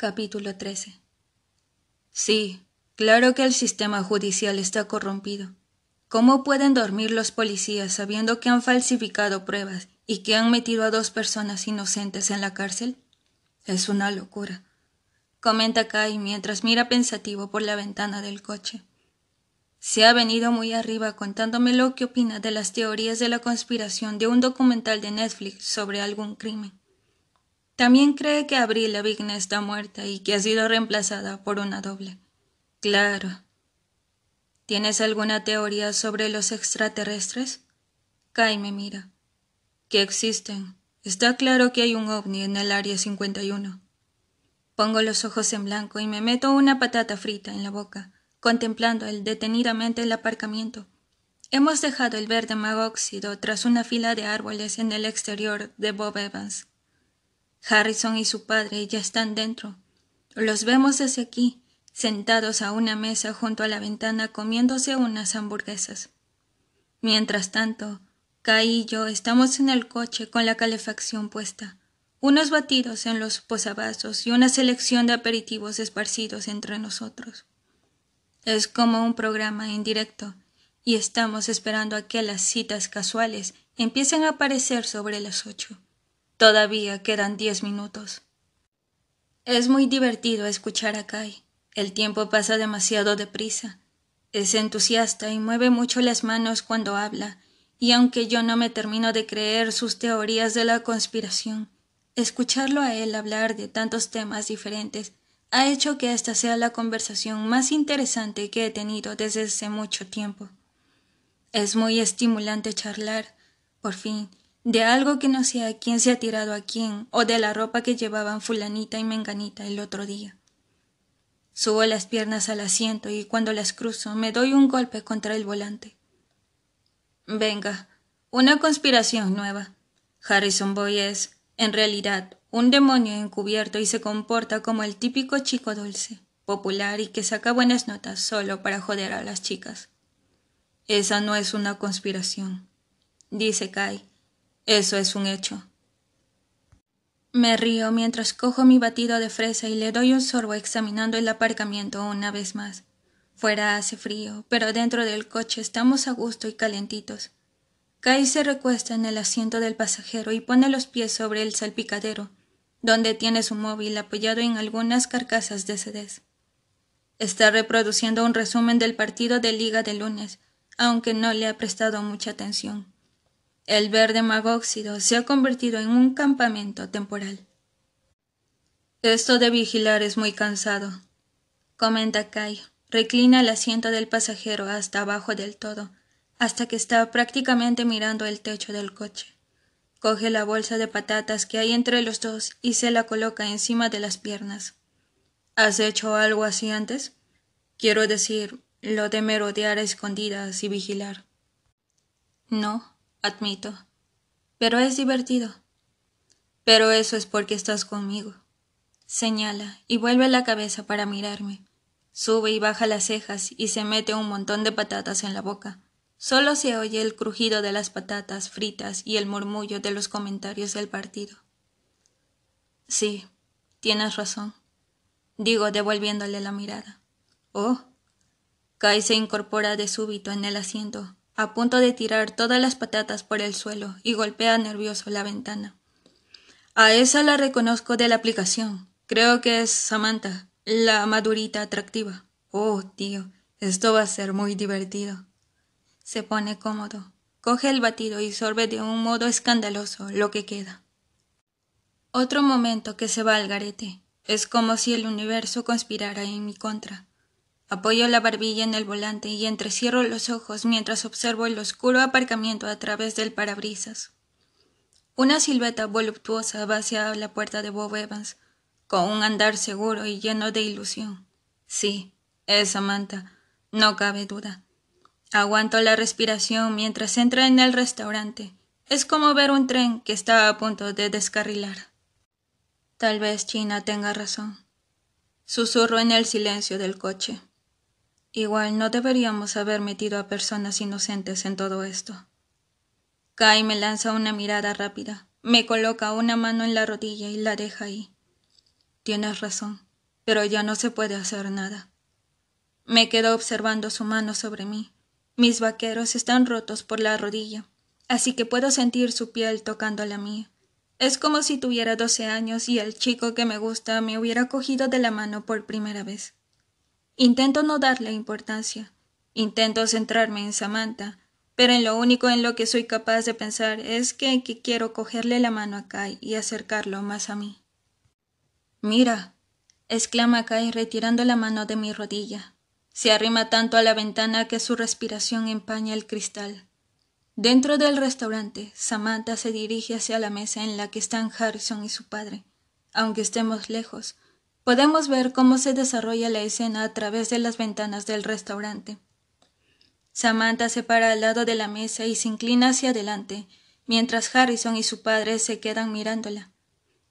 Capítulo 13 Sí, claro que el sistema judicial está corrompido. ¿Cómo pueden dormir los policías sabiendo que han falsificado pruebas y que han metido a dos personas inocentes en la cárcel? Es una locura. Comenta Kai mientras mira pensativo por la ventana del coche. Se ha venido muy arriba contándome lo que opina de las teorías de la conspiración de un documental de Netflix sobre algún crimen. También cree que Abril Lavigne está muerta y que ha sido reemplazada por una doble. Claro. ¿Tienes alguna teoría sobre los extraterrestres? Kai me mira. Que existen. Está claro que hay un ovni en el área 51. Pongo los ojos en blanco y me meto una patata frita en la boca contemplando él detenidamente el aparcamiento. Hemos dejado el verde magóxido tras una fila de árboles en el exterior de Bob Evans. Harrison y su padre ya están dentro. Los vemos desde aquí, sentados a una mesa junto a la ventana comiéndose unas hamburguesas. Mientras tanto, Kai y yo estamos en el coche con la calefacción puesta, unos batidos en los posavasos y una selección de aperitivos esparcidos entre nosotros. Es como un programa en directo, y estamos esperando a que las citas casuales empiecen a aparecer sobre las ocho. Todavía quedan diez minutos. Es muy divertido escuchar a Kai. El tiempo pasa demasiado deprisa. Es entusiasta y mueve mucho las manos cuando habla, y aunque yo no me termino de creer sus teorías de la conspiración, escucharlo a él hablar de tantos temas diferentes ha hecho que esta sea la conversación más interesante que he tenido desde hace mucho tiempo. Es muy estimulante charlar, por fin, de algo que no sea quién se ha tirado a quién o de la ropa que llevaban fulanita y menganita el otro día. Subo las piernas al asiento y cuando las cruzo me doy un golpe contra el volante. Venga, una conspiración nueva. Harrison Boy es, en realidad, un demonio encubierto y se comporta como el típico chico dulce, popular y que saca buenas notas solo para joder a las chicas. Esa no es una conspiración, dice Kai. Eso es un hecho. Me río mientras cojo mi batido de fresa y le doy un sorbo examinando el aparcamiento una vez más. Fuera hace frío, pero dentro del coche estamos a gusto y calentitos. Kai se recuesta en el asiento del pasajero y pone los pies sobre el salpicadero, donde tiene su móvil apoyado en algunas carcasas de CDs. Está reproduciendo un resumen del partido de liga de lunes, aunque no le ha prestado mucha atención. El verde magóxido se ha convertido en un campamento temporal. Esto de vigilar es muy cansado, comenta Kai. Reclina el asiento del pasajero hasta abajo del todo, hasta que está prácticamente mirando el techo del coche. Coge la bolsa de patatas que hay entre los dos y se la coloca encima de las piernas. ¿Has hecho algo así antes? Quiero decir, lo de merodear a escondidas y vigilar. No, admito. Pero es divertido. Pero eso es porque estás conmigo. Señala y vuelve la cabeza para mirarme. Sube y baja las cejas y se mete un montón de patatas en la boca. Solo se oye el crujido de las patatas fritas y el murmullo de los comentarios del partido. Sí, tienes razón, digo devolviéndole la mirada. Oh. Kai se incorpora de súbito en el asiento, a punto de tirar todas las patatas por el suelo y golpea nervioso la ventana. A esa la reconozco de la aplicación. Creo que es Samantha, la madurita atractiva. Oh, tío, esto va a ser muy divertido. Se pone cómodo, coge el batido y sorbe de un modo escandaloso lo que queda. Otro momento que se va al garete. Es como si el universo conspirara en mi contra. Apoyo la barbilla en el volante y entrecierro los ojos mientras observo el oscuro aparcamiento a través del parabrisas. Una silueta voluptuosa va hacia la puerta de Bob Evans, con un andar seguro y lleno de ilusión. Sí, es Samantha, no cabe duda. Aguanto la respiración mientras entra en el restaurante. Es como ver un tren que está a punto de descarrilar. Tal vez China tenga razón. Susurro en el silencio del coche. Igual no deberíamos haber metido a personas inocentes en todo esto. Kai me lanza una mirada rápida, me coloca una mano en la rodilla y la deja ahí. Tienes razón. pero ya no se puede hacer nada. Me quedo observando su mano sobre mí. Mis vaqueros están rotos por la rodilla, así que puedo sentir su piel tocando la mía. Es como si tuviera doce años y el chico que me gusta me hubiera cogido de la mano por primera vez. Intento no darle importancia. Intento centrarme en Samantha, pero en lo único en lo que soy capaz de pensar es que, que quiero cogerle la mano a Kai y acercarlo más a mí. Mira, exclama Kai retirando la mano de mi rodilla. Se arrima tanto a la ventana que su respiración empaña el cristal. Dentro del restaurante, Samantha se dirige hacia la mesa en la que están Harrison y su padre. Aunque estemos lejos, podemos ver cómo se desarrolla la escena a través de las ventanas del restaurante. Samantha se para al lado de la mesa y se inclina hacia adelante, mientras Harrison y su padre se quedan mirándola.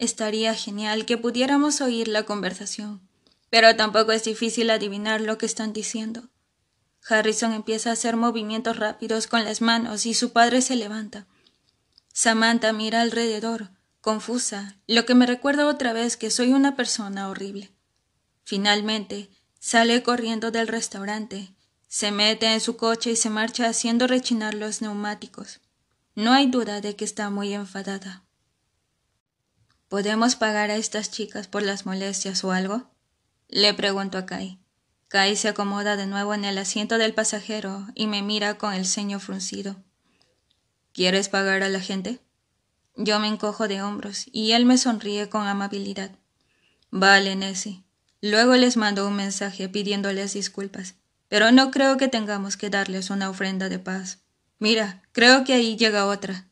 Estaría genial que pudiéramos oír la conversación, pero tampoco es difícil adivinar lo que están diciendo. Harrison empieza a hacer movimientos rápidos con las manos y su padre se levanta. Samantha mira alrededor, confusa, lo que me recuerda otra vez que soy una persona horrible. Finalmente, sale corriendo del restaurante, se mete en su coche y se marcha haciendo rechinar los neumáticos. No hay duda de que está muy enfadada. ¿Podemos pagar a estas chicas por las molestias o algo? Le pregunto a Kai. Kai se acomoda de nuevo en el asiento del pasajero y me mira con el ceño fruncido. ¿Quieres pagar a la gente? Yo me encojo de hombros y él me sonríe con amabilidad. Vale, Nessie. Luego les mando un mensaje pidiéndoles disculpas, pero no creo que tengamos que darles una ofrenda de paz. Mira, creo que ahí llega otra.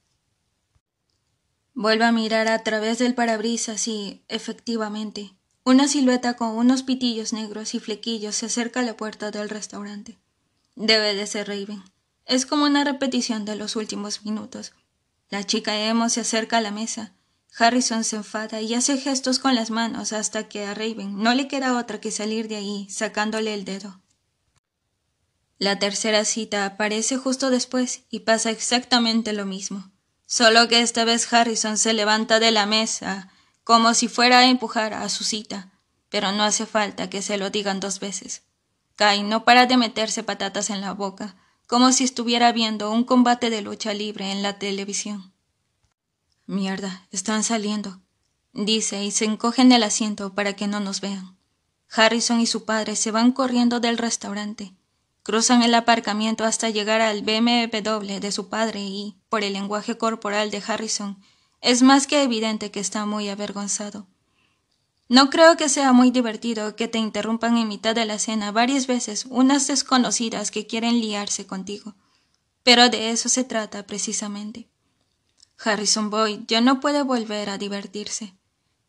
Vuelvo a mirar a través del parabrisas y, efectivamente, una silueta con unos pitillos negros y flequillos se acerca a la puerta del restaurante. Debe de ser Raven. Es como una repetición de los últimos minutos. La chica emo se acerca a la mesa. Harrison se enfada y hace gestos con las manos hasta que a Raven no le queda otra que salir de ahí, sacándole el dedo. La tercera cita aparece justo después y pasa exactamente lo mismo. Solo que esta vez Harrison se levanta de la mesa, como si fuera a empujar a su cita, pero no hace falta que se lo digan dos veces. Kai no para de meterse patatas en la boca, como si estuviera viendo un combate de lucha libre en la televisión. Mierda, están saliendo, dice y se encoge en el asiento para que no nos vean. Harrison y su padre se van corriendo del restaurante, cruzan el aparcamiento hasta llegar al BMW de su padre y, por el lenguaje corporal de Harrison, es más que evidente que está muy avergonzado. No creo que sea muy divertido que te interrumpan en mitad de la cena varias veces unas desconocidas que quieren liarse contigo. Pero de eso se trata precisamente. Harrison Boyd ya no puede volver a divertirse.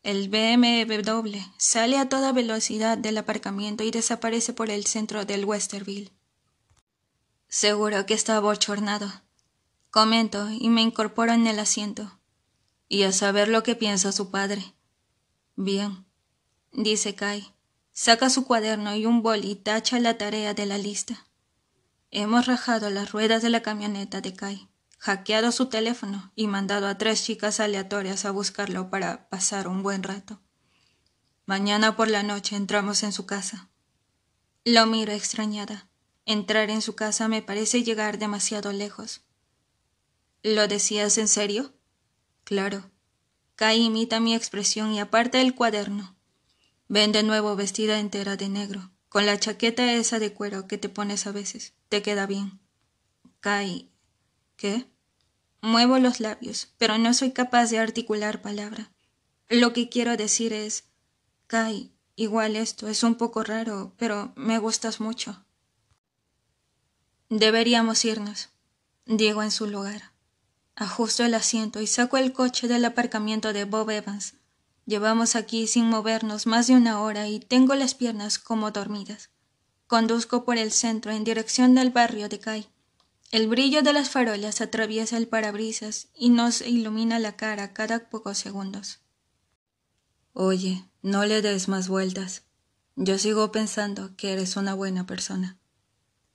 El BMW sale a toda velocidad del aparcamiento y desaparece por el centro del Westerville. Seguro que está bochornado. Comento y me incorporo en el asiento y a saber lo que piensa su padre. Bien, dice Kai. Saca su cuaderno y un bol y tacha la tarea de la lista. Hemos rajado las ruedas de la camioneta de Kai, hackeado su teléfono y mandado a tres chicas aleatorias a buscarlo para pasar un buen rato. Mañana por la noche entramos en su casa. Lo miro extrañada. Entrar en su casa me parece llegar demasiado lejos. ¿Lo decías en serio? Claro. Kai imita mi expresión y aparta el cuaderno. Ven de nuevo vestida entera de negro, con la chaqueta esa de cuero que te pones a veces. Te queda bien. Kai. ¿Qué? Muevo los labios, pero no soy capaz de articular palabra. Lo que quiero decir es Kai, igual esto es un poco raro, pero me gustas mucho. Deberíamos irnos, digo en su lugar. Ajusto el asiento y saco el coche del aparcamiento de Bob Evans. Llevamos aquí sin movernos más de una hora y tengo las piernas como dormidas. Conduzco por el centro en dirección del barrio de Kai. El brillo de las farolas atraviesa el parabrisas y nos ilumina la cara cada pocos segundos. Oye, no le des más vueltas. Yo sigo pensando que eres una buena persona.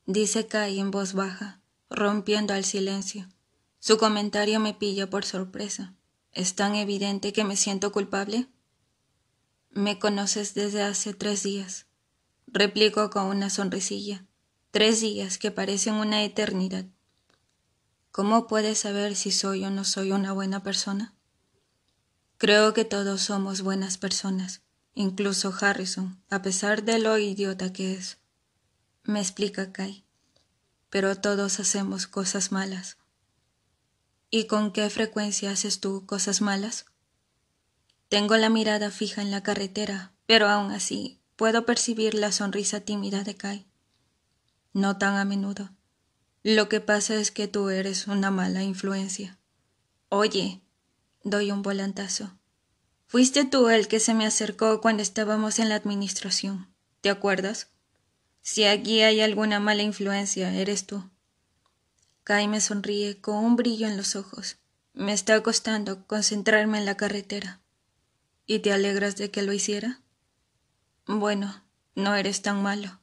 Dice Kai en voz baja, rompiendo el silencio. Su comentario me pilla por sorpresa. ¿Es tan evidente que me siento culpable? Me conoces desde hace tres días, replico con una sonrisilla. Tres días que parecen una eternidad. ¿Cómo puedes saber si soy o no soy una buena persona? Creo que todos somos buenas personas, incluso Harrison, a pesar de lo idiota que es. Me explica Kai. Pero todos hacemos cosas malas. ¿Y con qué frecuencia haces tú cosas malas? Tengo la mirada fija en la carretera, pero aún así puedo percibir la sonrisa tímida de Kai. No tan a menudo. Lo que pasa es que tú eres una mala influencia. Oye, doy un volantazo. Fuiste tú el que se me acercó cuando estábamos en la administración. ¿Te acuerdas? Si aquí hay alguna mala influencia, eres tú. Kai me sonríe con un brillo en los ojos. Me está costando concentrarme en la carretera. ¿Y te alegras de que lo hiciera? Bueno, no eres tan malo.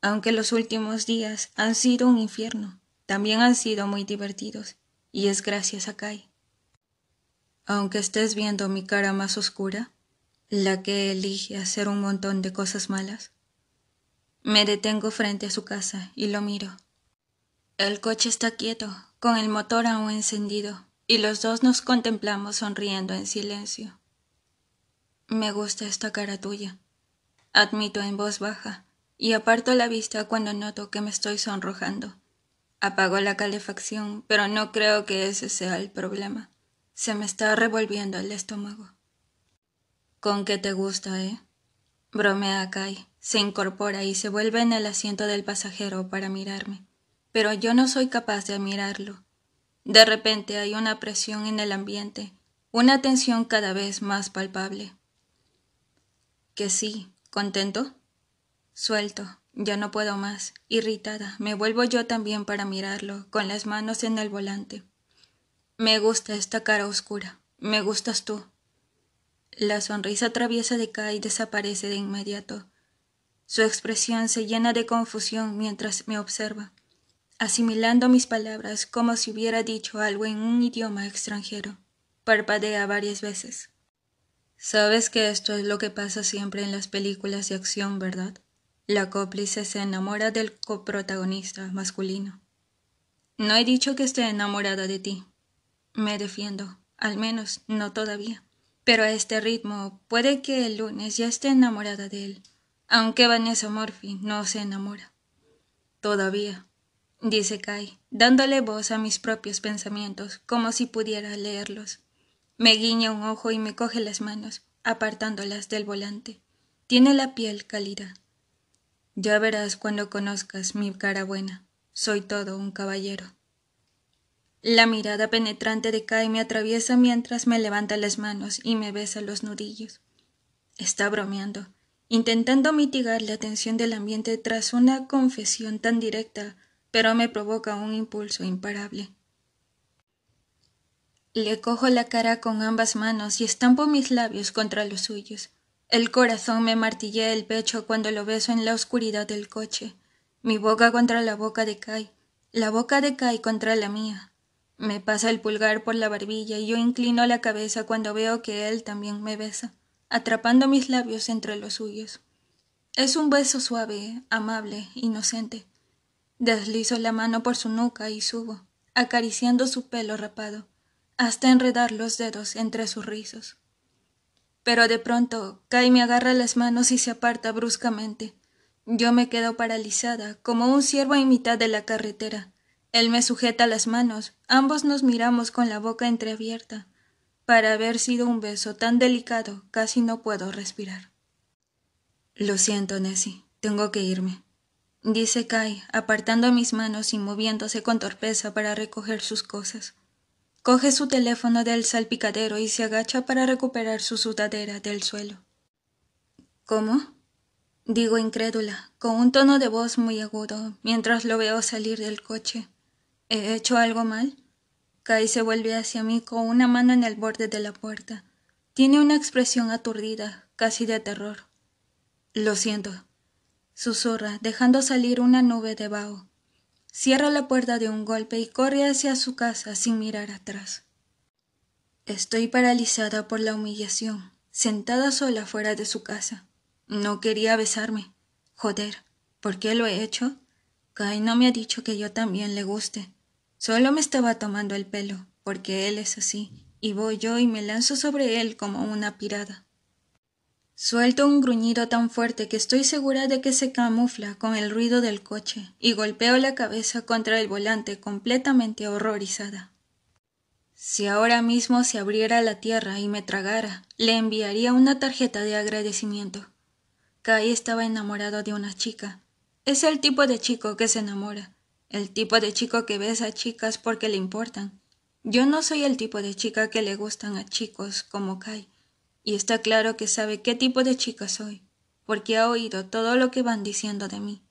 Aunque los últimos días han sido un infierno, también han sido muy divertidos, y es gracias a Kai. Aunque estés viendo mi cara más oscura, la que elige hacer un montón de cosas malas, me detengo frente a su casa y lo miro. El coche está quieto, con el motor aún encendido, y los dos nos contemplamos sonriendo en silencio. Me gusta esta cara tuya, admito en voz baja, y aparto la vista cuando noto que me estoy sonrojando. Apago la calefacción, pero no creo que ese sea el problema. Se me está revolviendo el estómago. ¿Con qué te gusta, eh? Bromea Kai, se incorpora y se vuelve en el asiento del pasajero para mirarme, pero yo no soy capaz de mirarlo. De repente hay una presión en el ambiente, una tensión cada vez más palpable. Que sí, contento. Suelto, ya no puedo más. Irritada, me vuelvo yo también para mirarlo, con las manos en el volante. Me gusta esta cara oscura. Me gustas tú. La sonrisa traviesa de Kai desaparece de inmediato. Su expresión se llena de confusión mientras me observa, asimilando mis palabras como si hubiera dicho algo en un idioma extranjero. Parpadea varias veces. Sabes que esto es lo que pasa siempre en las películas de acción, ¿verdad? La cómplice se enamora del coprotagonista masculino. No he dicho que esté enamorada de ti. Me defiendo, al menos no todavía. Pero a este ritmo puede que el lunes ya esté enamorada de él, aunque Vanessa Murphy no se enamora. Todavía, dice Kai, dándole voz a mis propios pensamientos, como si pudiera leerlos. Me guiña un ojo y me coge las manos, apartándolas del volante. Tiene la piel cálida. Ya verás cuando conozcas mi cara buena. Soy todo un caballero. La mirada penetrante de Kai me atraviesa mientras me levanta las manos y me besa los nudillos. Está bromeando, intentando mitigar la tensión del ambiente tras una confesión tan directa, pero me provoca un impulso imparable. Le cojo la cara con ambas manos y estampo mis labios contra los suyos. El corazón me martillea el pecho cuando lo beso en la oscuridad del coche. Mi boca contra la boca de Kai, la boca de Kai contra la mía. Me pasa el pulgar por la barbilla y yo inclino la cabeza cuando veo que él también me besa, atrapando mis labios entre los suyos. Es un beso suave, amable, inocente. Deslizo la mano por su nuca y subo, acariciando su pelo rapado hasta enredar los dedos entre sus rizos. Pero de pronto Kai me agarra las manos y se aparta bruscamente. Yo me quedo paralizada, como un ciervo en mitad de la carretera. Él me sujeta las manos, ambos nos miramos con la boca entreabierta. Para haber sido un beso tan delicado, casi no puedo respirar. Lo siento, Nessie, tengo que irme, dice Kai, apartando mis manos y moviéndose con torpeza para recoger sus cosas. Coge su teléfono del salpicadero y se agacha para recuperar su sudadera del suelo. ¿Cómo? Digo incrédula, con un tono de voz muy agudo, mientras lo veo salir del coche. ¿He hecho algo mal? Kai se vuelve hacia mí con una mano en el borde de la puerta. Tiene una expresión aturdida, casi de terror. Lo siento, susurra, dejando salir una nube de vaho. Cierra la puerta de un golpe y corre hacia su casa sin mirar atrás. Estoy paralizada por la humillación, sentada sola fuera de su casa. No quería besarme. Joder, ¿por qué lo he hecho? Kai no me ha dicho que yo también le guste. Solo me estaba tomando el pelo, porque él es así, y voy yo y me lanzo sobre él como una pirada. Suelto un gruñido tan fuerte que estoy segura de que se camufla con el ruido del coche y golpeo la cabeza contra el volante completamente horrorizada. Si ahora mismo se abriera la tierra y me tragara, le enviaría una tarjeta de agradecimiento. Kai estaba enamorado de una chica. Es el tipo de chico que se enamora, el tipo de chico que besa a chicas porque le importan. Yo no soy el tipo de chica que le gustan a chicos como Kai y está claro que sabe qué tipo de chica soy, porque ha oído todo lo que van diciendo de mí.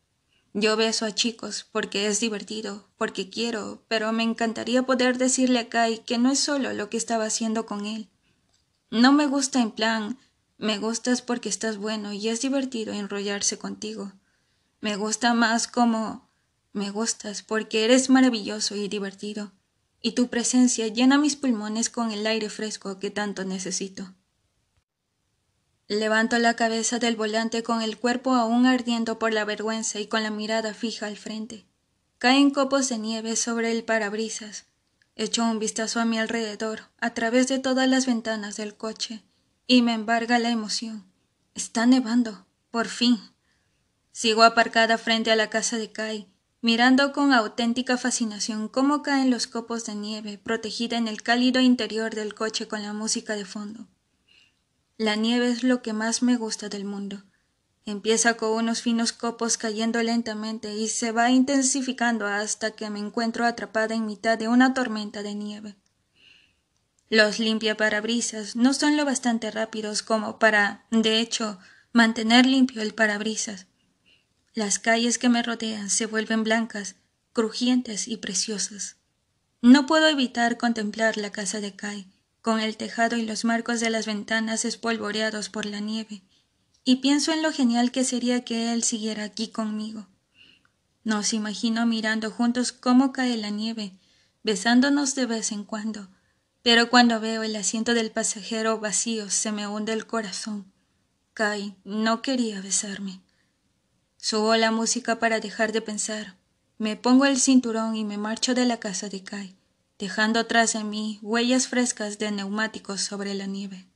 Yo beso a chicos porque es divertido, porque quiero, pero me encantaría poder decirle a Kai que no es solo lo que estaba haciendo con él. No me gusta en plan, me gustas porque estás bueno y es divertido enrollarse contigo. Me gusta más como, me gustas porque eres maravilloso y divertido, y tu presencia llena mis pulmones con el aire fresco que tanto necesito. Levanto la cabeza del volante con el cuerpo aún ardiendo por la vergüenza y con la mirada fija al frente. Caen copos de nieve sobre el parabrisas. Echo un vistazo a mi alrededor, a través de todas las ventanas del coche, y me embarga la emoción. Está nevando, por fin. Sigo aparcada frente a la casa de Kai, mirando con auténtica fascinación cómo caen los copos de nieve, protegida en el cálido interior del coche con la música de fondo. La nieve es lo que más me gusta del mundo. Empieza con unos finos copos cayendo lentamente y se va intensificando hasta que me encuentro atrapada en mitad de una tormenta de nieve. Los limpiaparabrisas no son lo bastante rápidos como para, de hecho, mantener limpio el parabrisas. Las calles que me rodean se vuelven blancas, crujientes y preciosas. No puedo evitar contemplar la casa de Kai, con el tejado y los marcos de las ventanas espolvoreados por la nieve, y pienso en lo genial que sería que él siguiera aquí conmigo. Nos imagino mirando juntos cómo cae la nieve, besándonos de vez en cuando, pero cuando veo el asiento del pasajero vacío se me hunde el corazón. Kai no quería besarme. Subo la música para dejar de pensar. Me pongo el cinturón y me marcho de la casa de Kai dejando tras de mí huellas frescas de neumáticos sobre la nieve.